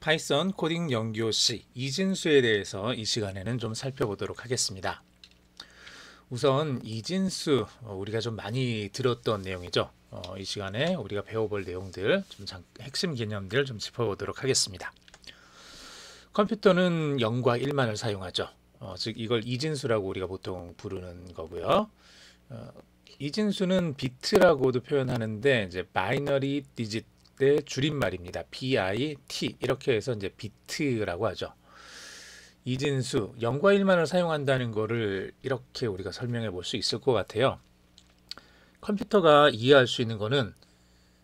파이썬 코딩 영교시 이진수에 대해서 이 시간에는 좀 살펴보도록 하겠습니다. 우선 이진수 어, 우리가 좀 많이 들었던 내용이죠. 어, 이 시간에 우리가 배워볼 내용들 좀 장, 핵심 개념들 좀 짚어보도록 하겠습니다. 컴퓨터는 0과 1만을 사용하죠. 어, 즉 이걸 이진수라고 우리가 보통 부르는 거고요. 어, 이진수는 비트라고도 표현하는데 이제 binary digit 의 줄임말입니다. bit 이렇게 해서 이제 비트라고 하죠. 이진수 0과 1만을 사용한다는 것을 이렇게 우리가 설명해 볼 수 있을 것 같아요. 컴퓨터가 이해할 수 있는 것은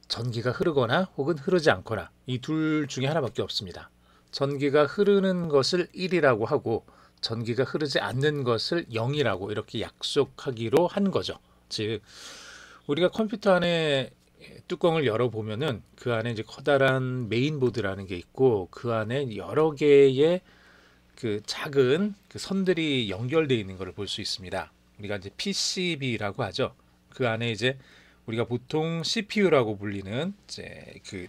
전기가 흐르거나 혹은 흐르지 않거나 이 둘 중에 하나밖에 없습니다. 전기가 흐르는 것을 1이라고 하고 전기가 흐르지 않는 것을 0이라고 이렇게 약속하기로 한 거죠. 즉 우리가 컴퓨터 안에 뚜껑을 열어 보면은 그 안에 이제 커다란 메인보드라는 게 있고 그 안에 여러 개의 그 작은 그 선들이 연결되어 있는 것을 볼 수 있습니다. 우리가 이제 PCB라고 하죠. 그 안에 이제 우리가 보통 CPU라고 불리는 이제 그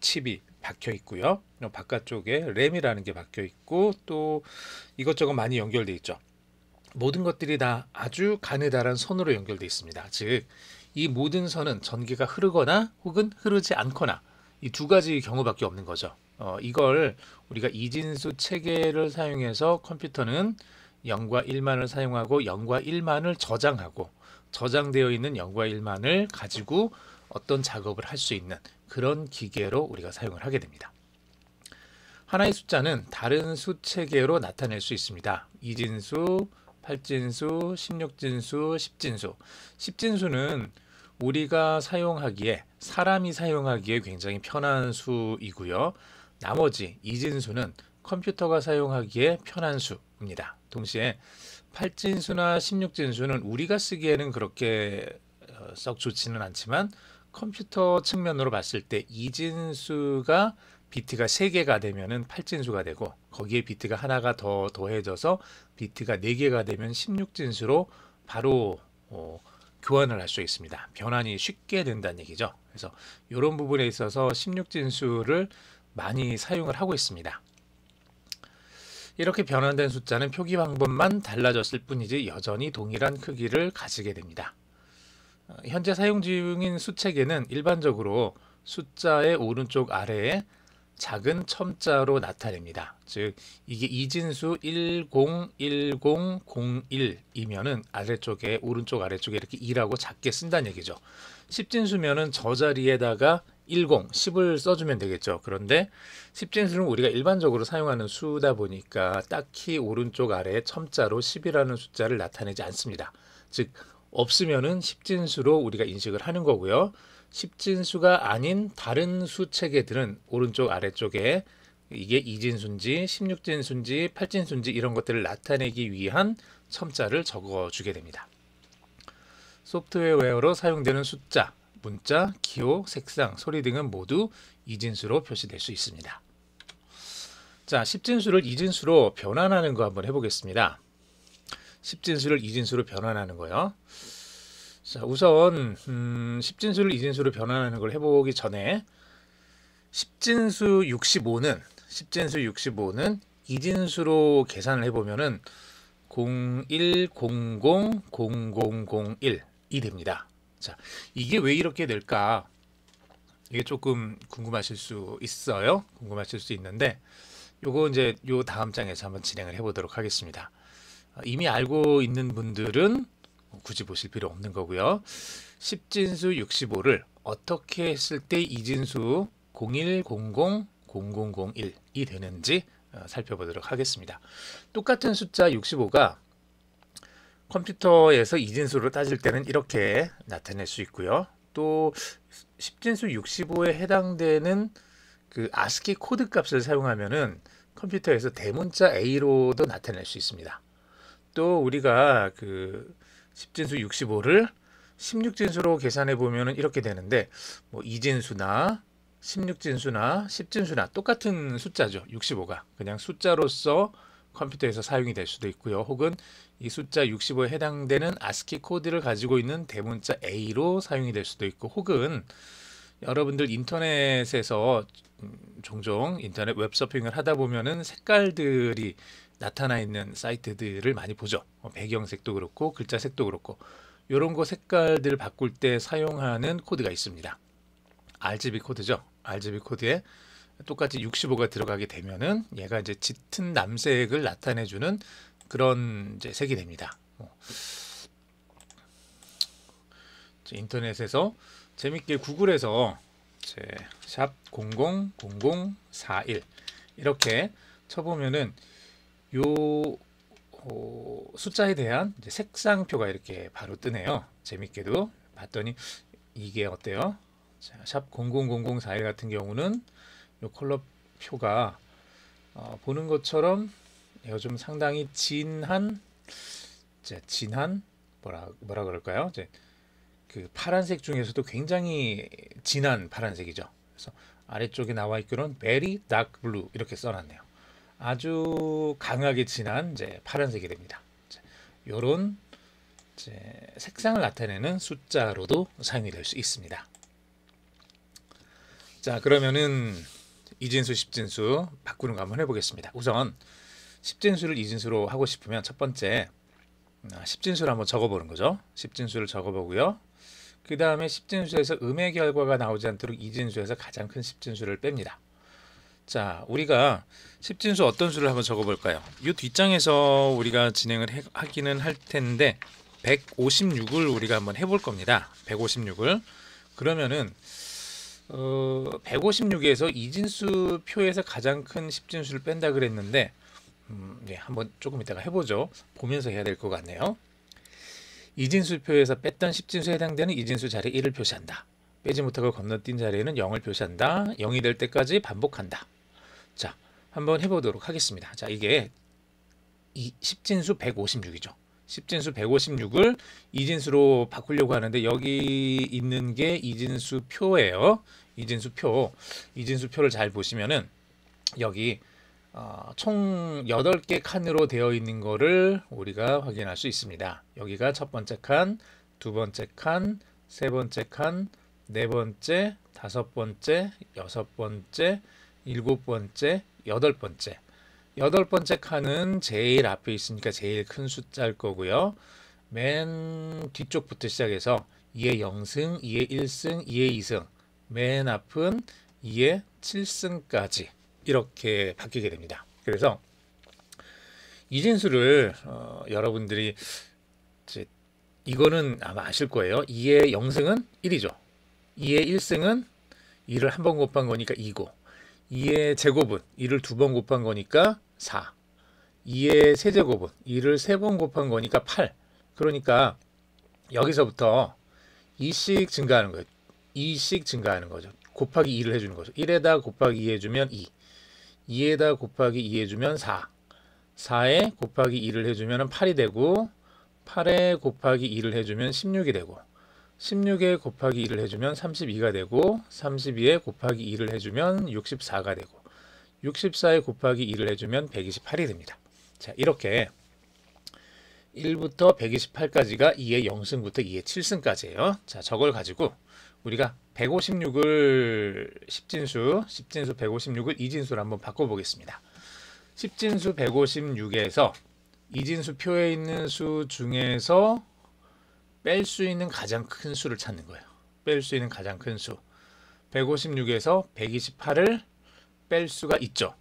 칩이 박혀 있고요. 바깥쪽에 램이라는 게 박혀 있고 또 이것저것 많이 연결돼 있죠. 모든 것들이 다 아주 가느다란 선으로 연결돼 있습니다. 즉 이 모든 선은 전기가 흐르거나 혹은 흐르지 않거나 이 두 가지 경우밖에 없는 거죠. 어, 이걸 우리가 이진수 체계를 사용해서 컴퓨터는 0과 1만을 사용하고 0과 1만을 저장하고 저장되어 있는 0과 1만을 가지고 어떤 작업을 할 수 있는 그런 기계로 우리가 사용을 하게 됩니다. 하나의 숫자는 다른 수 체계로 나타낼 수 있습니다. 이진수, 8진수, 16진수, 10진수. 10진수는 우리가 사용하기에 사람이 사용하기에 굉장히 편한 수이고요. 나머지 이진수는 컴퓨터가 사용하기에 편한 수입니다. 동시에 8진수나 16진수는 우리가 쓰기에는 그렇게 어, 썩 좋지는 않지만 컴퓨터 측면으로 봤을 때 이진수가 비트가 3개가 되면은 8진수가 되고 거기에 비트가 하나가 더 더해져서 비트가 4개가 되면 16진수로 바로 어, 교환을 할 수 있습니다. 변환이 쉽게 된다는 얘기죠. 그래서 이런 부분에 있어서 16진수를 많이 사용을 하고 있습니다. 이렇게 변환된 숫자는 표기 방법만 달라졌을 뿐이지 여전히 동일한 크기를 가지게 됩니다. 어, 현재 사용 중인 수체계는 일반적으로 숫자의 오른쪽 아래에 작은 첨자로 나타냅니다. 즉 이게 이진수 101001이면은 아래쪽에 오른쪽 아래쪽에 이렇게 2라고 작게 쓴다는 얘기죠. 10진수면은 저 자리에다가 10, 10을 써주면 되겠죠. 그런데 10진수는 우리가 일반적으로 사용하는 수다 보니까 딱히 오른쪽 아래에 첨자로 10이라는 숫자를 나타내지 않습니다. 즉 없으면은 10진수로 우리가 인식을 하는 거고요. 10진수가 아닌 다른 수 체계들은 오른쪽 아래쪽에 이게 2진수인지 16진수인지 8진수인지 이런 것들을 나타내기 위한 첨자를 적어주게 됩니다. 소프트웨어로 사용되는 숫자, 문자, 기호, 색상, 소리 등은 모두 이진수로 표시될 수 있습니다. 자, 10진수를 이진수로 변환하는 거 한번 해보겠습니다. 10진수를 이진수로 변환하는 거요. 자, 우선 음, 10진수를 이진수로 변환하는 걸 해보기 전에 10진수 65는 10진수 65는 이진수로 계산을 해보면은 01000001이 됩니다. 자, 이게 왜 이렇게 될까? 이게 조금 궁금하실 수 있어요. 궁금하실 수 있는데 요거 이제 요 다음 장에서 한번 진행을 해보도록 하겠습니다. 어, 이미 알고 있는 분들은 굳이 보실 필요 없는 거고요. 10진수 65를 어떻게 했을 때 이진수 01000001이 되는지 어, 살펴보도록 하겠습니다. 똑같은 숫자 65가 컴퓨터에서 이진수로 따질 때는 이렇게 나타낼 수 있고요. 또 10진수 65에 해당되는 그 아스키 코드 값을 사용하면은 컴퓨터에서 대문자 A로도 나타낼 수 있습니다. 또 우리가 그 10진수 65를 16진수로 계산해 보면 이렇게 되는데 뭐 2진수나 16진수나 10진수나 똑같은 숫자죠. 65가. 그냥 숫자로서 컴퓨터에서 사용이 될 수도 있고요. 혹은 이 숫자 65에 해당되는 아스키 코드를 가지고 있는 대문자 A로 사용이 될 수도 있고 혹은 여러분들 인터넷에서 종종 인터넷 웹서핑을 하다 보면은 색깔들이 나타나 있는 사이트들을 많이 보죠. 어, 배경색도 그렇고 글자 색도 그렇고 이런 거 색깔들 바꿀 때 사용하는 코드가 있습니다. RGB 코드죠. RGB 코드에 똑같이 65가 들어가게 되면은 얘가 이제 짙은 남색을 나타내주는 그런 이제 색이 됩니다. 어. 이제 인터넷에서 재밌게 구글에서 샵000041 이렇게 쳐보면은 요 어, 숫자에 대한 색상표가 이렇게 바로 뜨네요. 재밌게도 봤더니 이게 어때요? 자, 샵 000041 같은 경우는 요 컬러 표가 어, 보는 것처럼 좀 상당히 진한 이제 진한 뭐라 뭐라 그럴까요? 이제 그 파란색 중에서도 굉장히 진한 파란색이죠. 그래서 아래쪽에 나와 있기로는 very dark blue 이렇게 써놨네요. 아주 강하게 진한 이제 파란색이 됩니다. 이런 색상을 나타내는 숫자로도 사용이 될 수 있습니다. 자 그러면은 이진수, 십진수 바꾸는 거 한번 해보겠습니다. 우선 십진수를 이진수로 하고 싶으면 첫 번째 아, 십진수를 한번 적어보는 거죠. 십진수를 적어보고요. 그 다음에 십진수에서 음의 결과가 나오지 않도록 이진수에서 가장 큰 십진수를 뺍니다. 자, 우리가 십진수 어떤 수를 한번 적어볼까요? 이 뒷장에서 우리가 진행을 해, 하기는 할 텐데 156을 우리가 한번 해볼 겁니다. 156을 그러면은 어, 156에서 이진수 표에서 가장 큰 십진수를 뺀다 그랬는데 음, 네, 한번 조금 이따가 해보죠. 보면서 해야 될 것 같네요. 이진수 표에서 뺐던 십진수에 해당되는 이진수 자리 1을 표시한다. 빼지 못하고 건너뛴 자리에는 0을 표시한다. 0이 될 때까지 반복한다. 자, 한번 해보도록 하겠습니다. 자, 이게 이 십진수 156이죠. 십진수 156을 이진수로 바꾸려고 하는데 여기 있는 게 이진수 표예요. 이진수 표. 이진수 표를 잘 보시면은 여기 어, 총 8개 칸으로 되어 있는 거를 우리가 확인할 수 있습니다. 여기가 첫 번째 칸, 두 번째 칸, 세 번째 칸, 네 번째, 다섯 번째, 여섯 번째, 일곱 번째, 여덟 번째. 여덟 번째 칸은 제일 앞에 있으니까 제일 큰 숫자일 거고요. 맨 뒤쪽부터 시작해서 2의 0승, 2의 1승, 2의 2승, 맨 앞은 2의 7승까지 이렇게 바뀌게 됩니다. 그래서 이 진수를 어, 여러분들이 이거는 아마 아실 거예요. 2의 0승은 1이죠. 2의 1승은 2를 한 번 곱한 거니까 2고 2의 제곱은 2를 두 번 곱한 거니까 4 2의 세제곱은 2를 세 번 곱한 거니까 8 그러니까 여기서부터 2씩 증가하는 거예요. 2씩 증가하는 거죠. 곱하기 2를 해주는 거죠. 1에다 곱하기 2 해주면 2 2에다 곱하기 2 해주면 4 4에 곱하기 2를 해주면 8이 되고 8에 곱하기 2를 해주면 16이 되고 16에 곱하기 2를 해주면 32가 되고 32에 곱하기 2를 해주면 64가 되고 64에 곱하기 2를 해주면 128이 됩니다. 자 이렇게 1부터 128까지가 2의 0승부터 2의 7승까지예요. 자 저걸 가지고 우리가 156을 10진수, 10진수 156을 이진수로 한번 바꿔보겠습니다. 10진수 156에서 이진수 표에 있는 수 중에서 뺄 수 있는 가장 큰 수를 찾는 거예요. 뺄 수 있는 가장 큰 수. 156에서 128을 뺄 수가 있죠.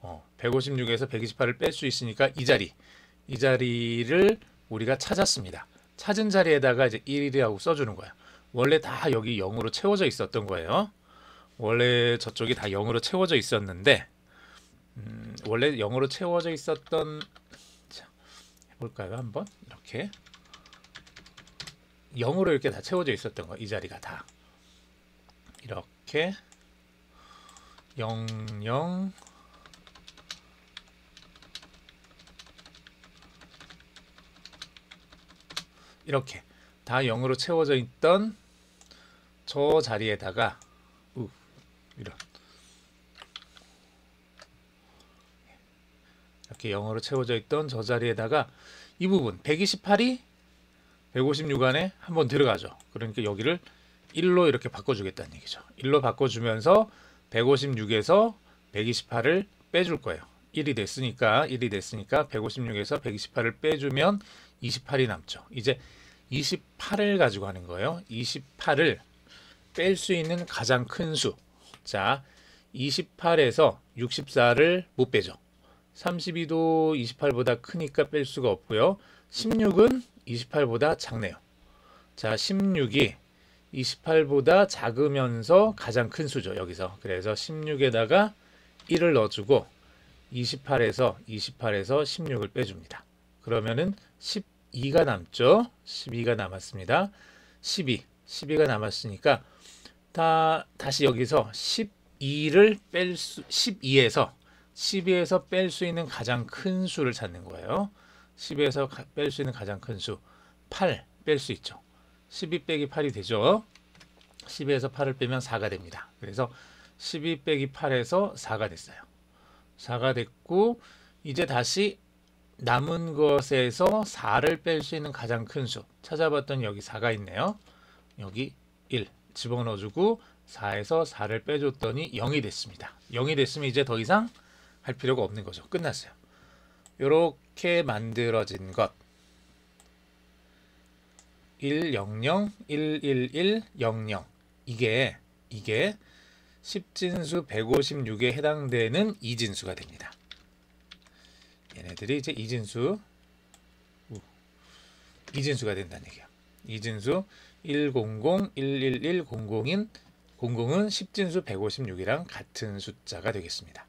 어, 156에서 128을 뺄 수 있으니까 이 자리, 이 자리를 우리가 찾았습니다. 찾은 자리에다가 이제 1이라고 써주는 거야. 원래 다 여기 0으로 채워져 있었던 거예요. 원래 저쪽이 다 0으로 채워져 있었는데 음, 원래 0으로 채워져 있었던 자, 해볼까요 한번 이렇게 0으로 이렇게 다 채워져 있었던 거 이 자리가 다. 이렇게. 0 0 이렇게. 다 0으로 채워져 있던 저 자리에다가 우, 이런. 이렇게 0으로 채워져 있던 저 자리에다가 이 부분 128이 156 안에 한번 들어가죠. 그러니까 여기를 1로 이렇게 바꿔주겠다는 얘기죠. 1로 바꿔주면서 156에서 128을 빼줄 거예요. 1이 됐으니까 1이 됐으니까 156에서 128을 빼주면 28이 남죠. 이제 28을 가지고 하는 거예요. 28을 뺄 수 있는 가장 큰 수. 자, 28에서 64를 못 빼죠. 32도 28보다 크니까 뺄 수가 없고요. 16은 28보다 작네요. 자, 16이 28보다 작으면서 가장 큰 수죠. 여기서. 그래서 16에다가 1을 넣어주고 28에서 28에서 16을 빼줍니다. 그러면은 12가 남죠. 12가 남았습니다. 12, 12가 남았으니까 다 다시 여기서 12를 뺄 수, 12에서 12에서 뺄 수 있는 가장 큰 수를 찾는 거예요. 10에서 뺄 수 있는 가장 큰 수, 8 뺄 수 있죠. 12 빼기 8이 되죠. 10에서 8을 빼면 4가 됩니다. 그래서 12 빼기 8에서 4가 됐어요. 4가 됐고 이제 다시 남은 것에서 4를 뺄 수 있는 가장 큰 수 찾아봤더니 여기 4가 있네요. 여기 1 집어넣어주고 4에서 4를 빼줬더니 0이 됐습니다. 0이 됐으면 이제 더 이상 할 필요가 없는 거죠. 끝났어요. 이렇게 만들어진 것 100, 111, 00 이게 이게 10진수 156에 해당되는 이진수가 됩니다. 얘네들이 이제 이진수 우, 이진수가 된다는 얘기야. 이진수 100, 111, 00인 00은 10진수 156이랑 같은 숫자가 되겠습니다.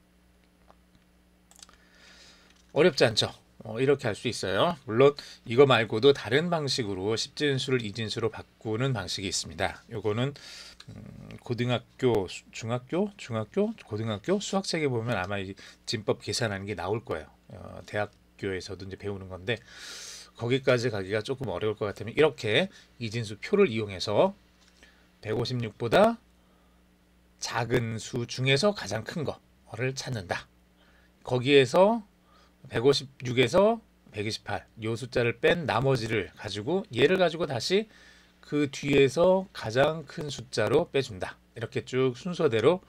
어렵지 않죠? 어, 이렇게 할 수 있어요. 물론 이거 말고도 다른 방식으로 10진수를 이진수로 바꾸는 방식이 있습니다. 요거는 음, 고등학교, 중학교, 중학교, 고등학교 수학책에 보면 아마 이 진법 계산하는 게 나올 거예요. 어, 대학교에서도 이제 배우는 건데 거기까지 가기가 조금 어려울 것 같으면 이렇게 이진수 표를 이용해서 156보다 작은 수 중에서 가장 큰 거를 찾는다. 거기에서 156에서 128, 요 숫자를 뺀 나머지를 가지고 얘를 가지고 다시 그 뒤에서 가장 큰 숫자로 빼준다. 이렇게 쭉 순서대로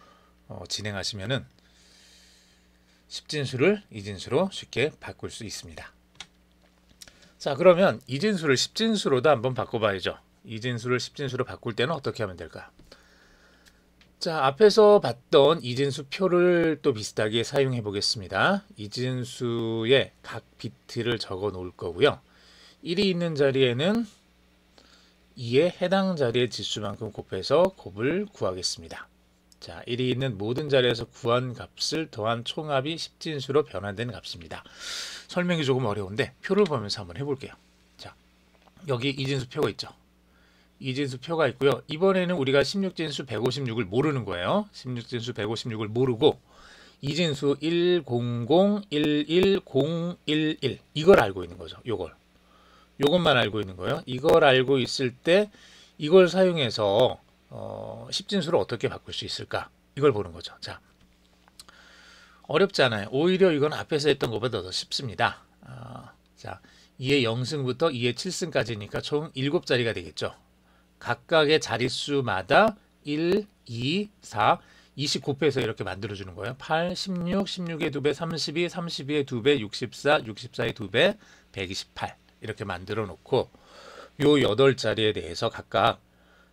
어, 진행하시면은 10진수를 이진수로 쉽게 바꿀 수 있습니다. 자 그러면 이진수를 10진수로도 한번 바꿔봐야죠. 이진수를 10진수로 바꿀 때는 어떻게 하면 될까 요? 자, 앞에서 봤던 이진수 표를 또 비슷하게 사용해 보겠습니다. 이진수의 각 비트를 적어 놓을 거고요. 1이 있는 자리에는 2에 해당 자리의 지수만큼 곱해서 곱을 구하겠습니다. 자, 1이 있는 모든 자리에서 구한 값을 더한 총합이 10진수로 변환된 값입니다. 설명이 조금 어려운데 표를 보면서 한번 해볼게요. 자, 여기 이진수 표가 있죠. 이진수 표가 있고요. 이번에는 우리가 16진수 156을 모르는 거예요. 16진수 156을 모르고 이진수 100110111 이걸 알고 있는 거죠. 요걸. 요것만 알고 있는 거예요. 이걸 알고 있을 때 이걸 사용해서 어, 10진수를 어떻게 바꿀 수 있을까? 이걸 보는 거죠. 자. 어렵지 않아요. 오히려 이건 앞에서 했던 것보다 더 쉽습니다. 어, 자, 2의 0승부터 2의 7승까지니까 총 7자리가 되겠죠. 각각의 자릿수마다 1, 2, 4, 20 곱해서 이렇게 만들어주는 거예요. 8, 16, 16의 2배, 32, 32의 2배, 64, 64의 2배, 128 이렇게 만들어 놓고 요 8자리에 대해서 각각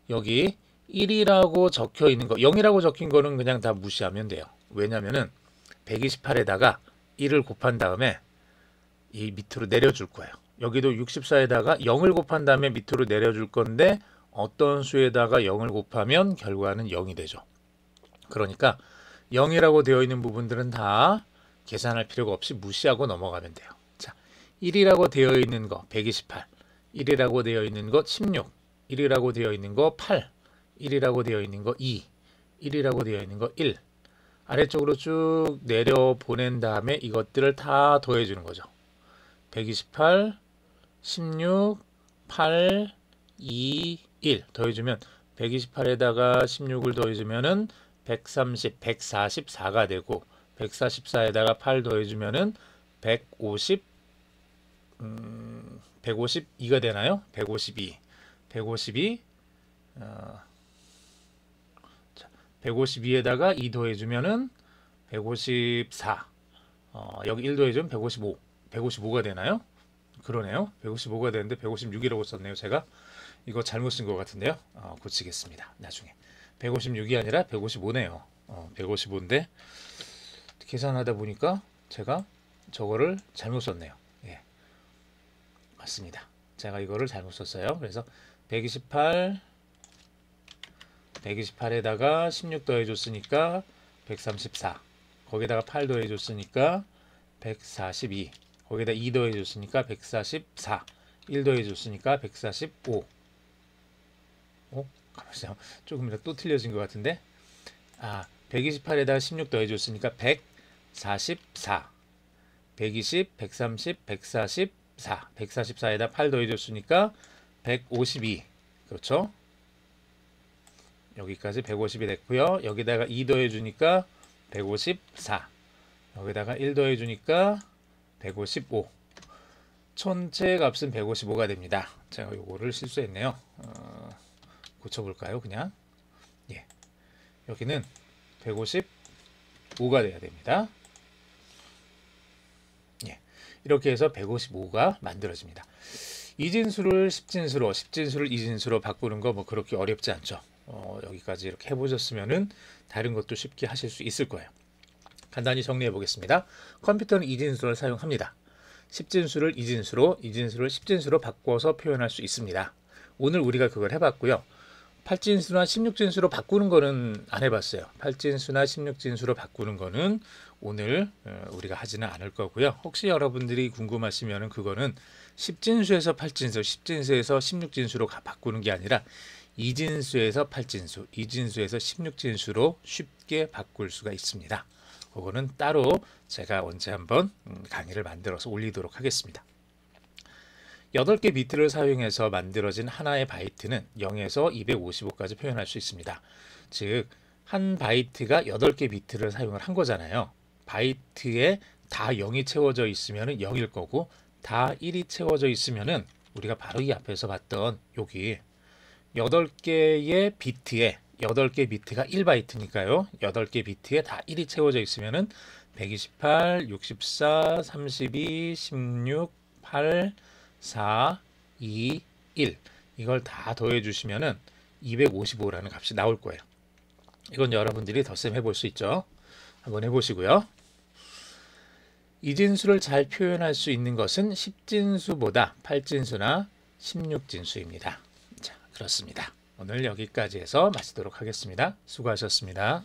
여기 1이라고 적혀 있는 거 0이라고 적힌 거는 그냥 다 무시하면 돼요. 왜냐면은 128에다가 1을 곱한 다음에 이 밑으로 내려줄 거예요. 여기도 64에다가 0을 곱한 다음에 밑으로 내려줄 건데 어떤 수에다가 0을 곱하면 결과는 0이 되죠. 그러니까 0이라고 되어 있는 부분들은 다 계산할 필요가 없이 무시하고 넘어가면 돼요. 자, 1이라고 되어 있는 거 128, 1이라고 되어 있는 거 16, 1이라고 되어 있는 거 8, 1이라고 되어 있는 거 2, 1이라고 되어 있는 거 1. 아래쪽으로 쭉 내려 보낸 다음에 이것들을 다 더해 주는 거죠. 128, 16, 8, 2, 1 더해주면 128에다가 16을 더해주면은 130, 144가 되고 144에다가 8 더해주면은 150, 음, 152가 되나요? 152, 152, 어, 152에다가 2 더해주면은 154. 어, 여기 1 더해주면 155. 155가 되나요? 그러네요. 155가 되는데 156이라고 썼네요. 제가 이거 잘못 쓴 것 같은데요. 어, 고치겠습니다. 나중에 156이 아니라 155네요. 어, 155인데 계산하다 보니까 제가 저거를 잘못 썼네요. 예, 맞습니다. 제가 이거를 잘못 썼어요. 그래서 128 128에다가 16 더해줬으니까 134 거기다가 8 더해줬으니까 142 거기다 2 더해줬으니까 144 1 더해줬으니까 145 어? 가만있어요. 조금이라도 또 틀려진 것 같은데 아 128에다가 16 더해줬으니까 144 120, 130, 144 144에다 8 더해줬으니까 152 그렇죠? 여기까지 150이 됐고요. 여기다가 2 더해주니까 154 여기다가 1 더해주니까 155 천체 값은 155가 됩니다. 제가 요거를 실수했네요. 어, 고쳐볼까요? 그냥 예 여기는 155가 돼야 됩니다. 예 이렇게 해서 155가 만들어집니다. 이진수를 10진수로, 10진수를 이진수로 바꾸는 거 뭐 그렇게 어렵지 않죠. 어, 여기까지 이렇게 해보셨으면은 다른 것도 쉽게 하실 수 있을 거예요. 간단히 정리해 보겠습니다. 컴퓨터는 이진수를 사용합니다. 10진수를 이진수로, 이진수를 10진수로 바꿔서 표현할 수 있습니다. 오늘 우리가 그걸 해봤고요. 8진수나 16진수로 바꾸는 거는 안 해봤어요. 8진수나 16진수로 바꾸는 거는 오늘 어, 우리가 하지는 않을 거고요. 혹시 여러분들이 궁금하시면 그거는 10진수에서 8진수, 10진수에서 16진수로 바꾸는 게 아니라 2진수에서 8진수, 2진수에서 16진수로 쉽게 바꿀 수가 있습니다. 그거는 따로 제가 언제 한번 음, 강의를 만들어서 올리도록 하겠습니다. 8개 비트를 사용해서 만들어진 하나의 바이트는 0에서 255까지 표현할 수 있습니다. 즉, 한 바이트가 8개 비트를 사용을 한 거잖아요. 바이트에 다 0이 채워져 있으면 0일 거고 다 1이 채워져 있으면 우리가 바로 이 앞에서 봤던 여기 8개의 비트에 8개 비트가 1바이트니까요. 8개 비트에 다 1이 채워져 있으면 128, 64, 32, 16, 8, 4, 2, 1 이걸 다 더해 주시면은 255라는 값이 나올 거예요. 이건 여러분들이 덧셈 해볼 수 있죠. 한번 해보시고요. 이진수를 잘 표현할 수 있는 것은 10진수보다 8진수나 16진수입니다. 자, 그렇습니다. 오늘 여기까지 해서 마치도록 하겠습니다. 수고하셨습니다.